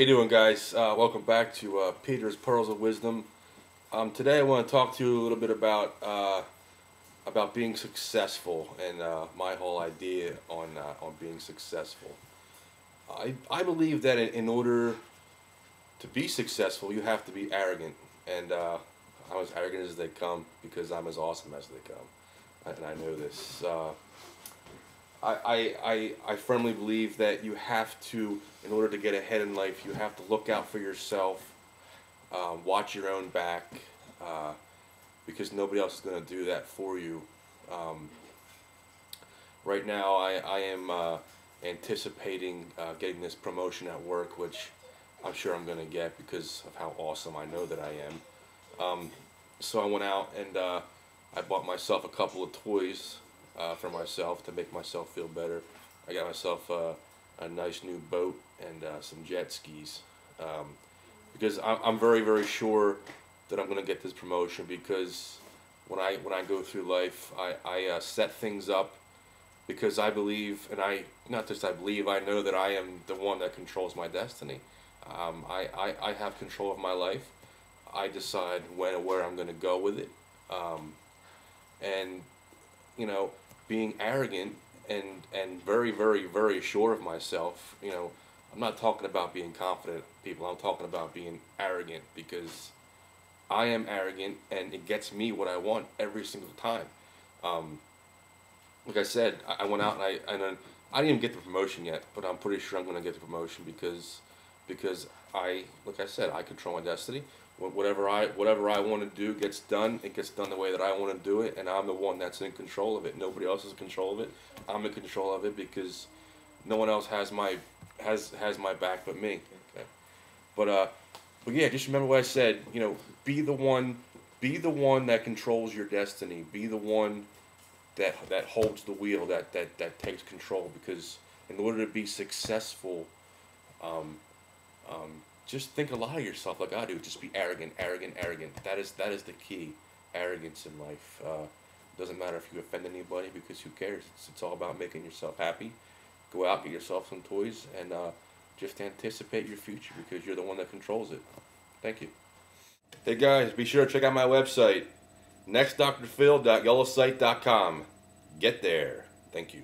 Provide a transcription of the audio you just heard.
you doing, guys? Uh, welcome back to uh, Peter's Pearls of Wisdom. Um, today, I want to talk to you a little bit about uh, about being successful and uh, my whole idea on uh, on being successful. I I believe that in, in, order to be successful, you have to be arrogant, and uh, I'm as arrogant as they come because I'm as awesome as they come, and I know this. I, I, I firmly believe that you have to, in order to get ahead in life, you have to look out for yourself, uh, watch your own back, uh, because nobody else is going to do that for you. Um, right now, I, I am uh, anticipating uh, getting this promotion at work, which I'm sure I'm going to get because of how awesome I know that I am. Um, so I went out and uh, I bought myself a couple of toys uh, for myself to make myself feel better. I got myself uh, a nice new boat and uh, some jet skis um, because I'm very very sure that I'm going to get this promotion because when I when I go through life I, I uh, set things up because I believe and I not just I believe I know that I am the one that controls my destiny. Um, I, I, I have control of my life. I decide when and where I'm going to go with it. Um, and you know, being arrogant and and very very very sure of myself. You know, I'm not talking about being confident, people. I'm talking about being arrogant because I am arrogant and it gets me what I want every single time. Um, like I said, I, went out and I and then I didn't even get the promotion yet, but I'm pretty sure I'm going to get the promotion because because I like I said I control my destiny whatever I whatever I want to do gets done. It gets done the way that I want to do it, and I'm the one that's in control of it. Nobody else is in control of it. I'm in control of it because no one else has my has has my back but me. Okay, but uh, but yeah, just remember what I said. You know, be the one, be the one that controls your destiny. Be the one that that holds the wheel, that that that takes control. Because in order to be successful, um, um, just think a lot of yourself like I do. Just be arrogant, arrogant, arrogant. That is that is the key. Arrogance in life. Uh, doesn't matter if you offend anybody because who cares? It's, it's all about making yourself happy. Go out, get yourself some toys, and uh, just anticipate your future because you're the one that controls it. Thank you. Hey guys, be sure to check out my website, nextdrphil.yellowsite.com. Get there. Thank you.